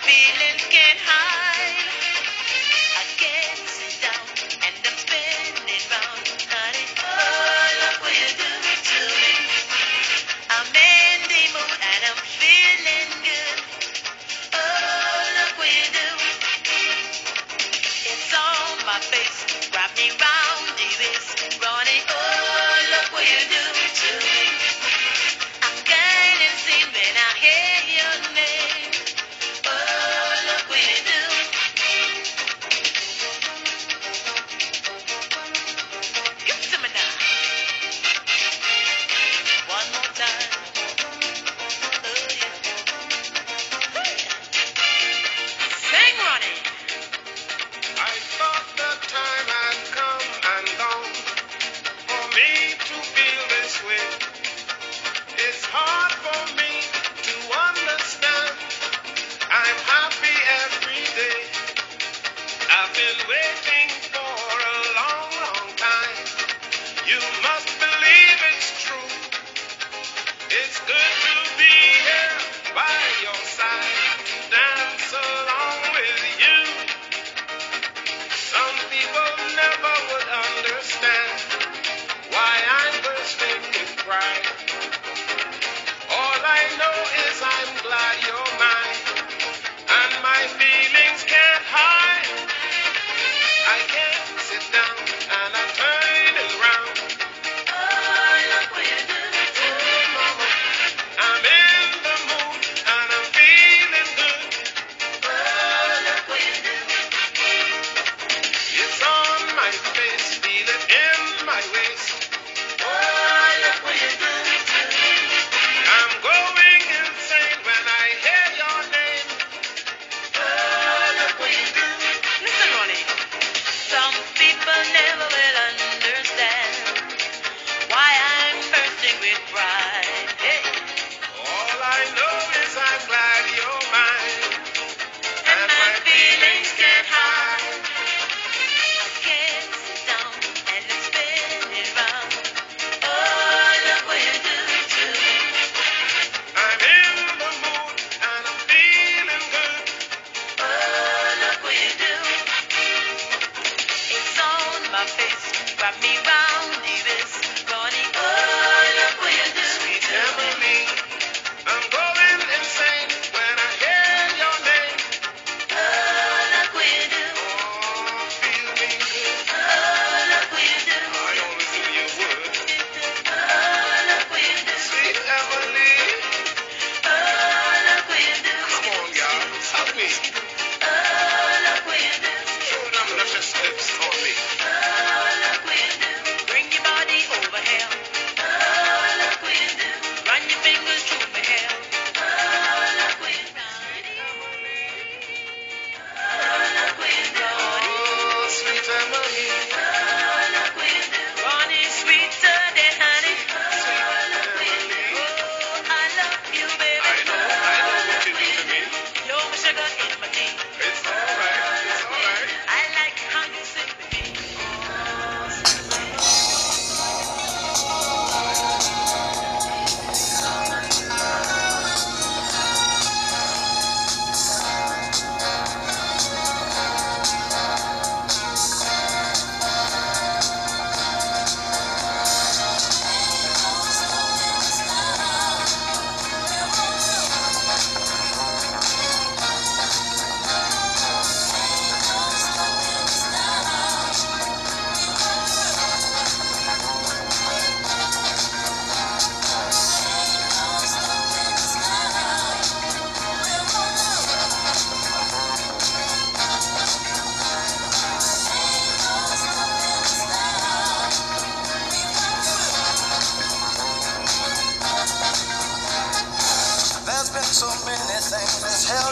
feelings can't hide. You People never wrap me round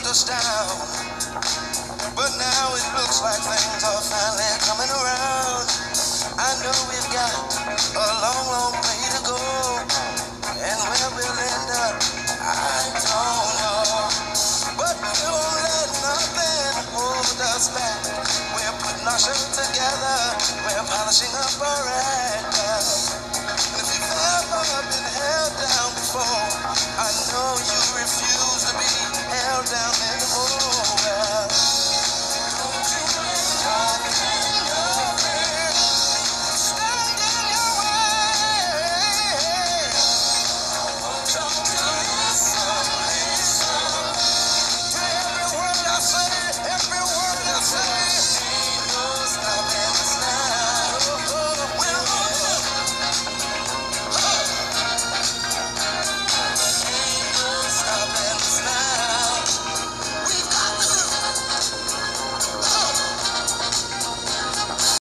held us down. But now it looks like things are finally coming around. I know we've got a long, long way to go. And where we'll end up, I don't know. But we won't let nothing hold us back. We're putting our shit together. We're polishing up our act.